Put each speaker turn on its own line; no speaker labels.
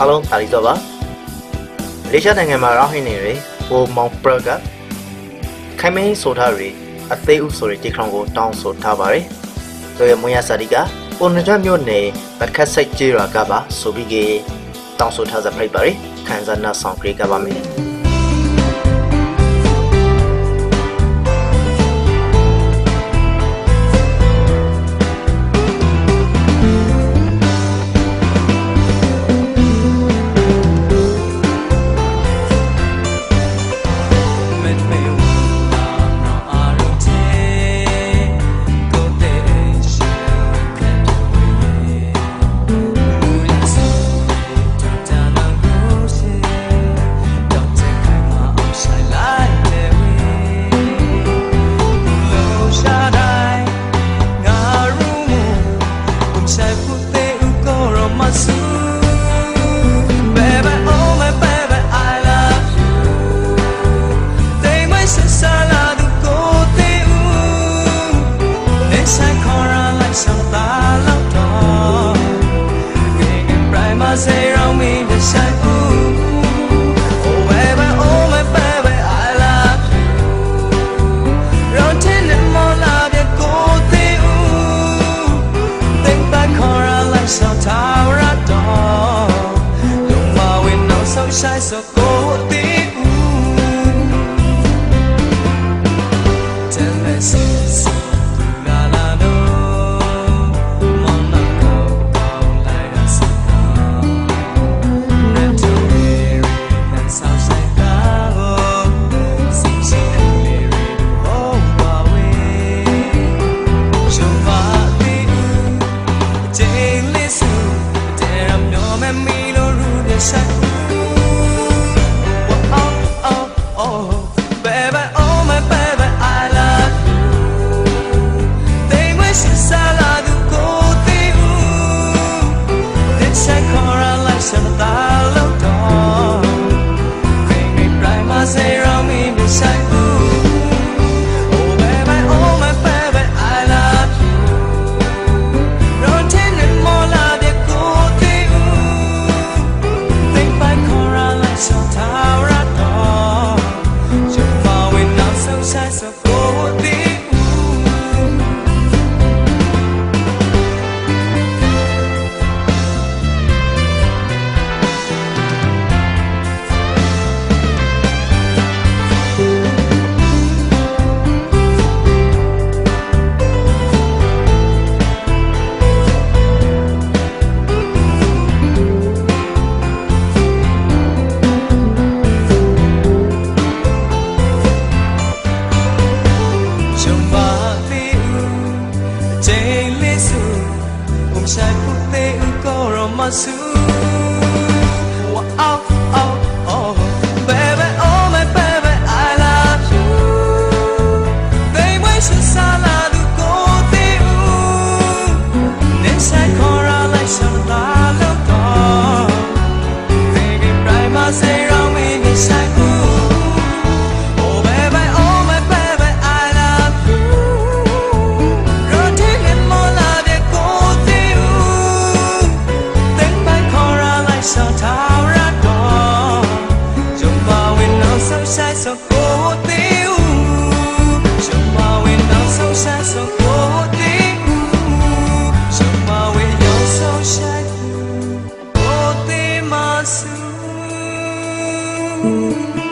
အားလုံးအားလီတော့ပါမလေးရှားနိုင်ငံမှာရောင်းဟင်းနေတွေဟိုမောင်ပရကခိုင်မင်းဆိုထားတွေ အသေးဥဆိုတဲ့ဒီခရောင်ကိုတောင်းဆိုထားပါတယ်သူရဲ့မွေးရစာဒီကပုံနှကြမြို့နယ်ဘခက်ဆိုင်ကျေးရွာကပါဆိုပြီးကတောင်းဆိုထားစပြိုက်ပါတယ်ခန်းစားနာဆောင်ကြကပါမယ်
Camilo Rubio olamazsın Música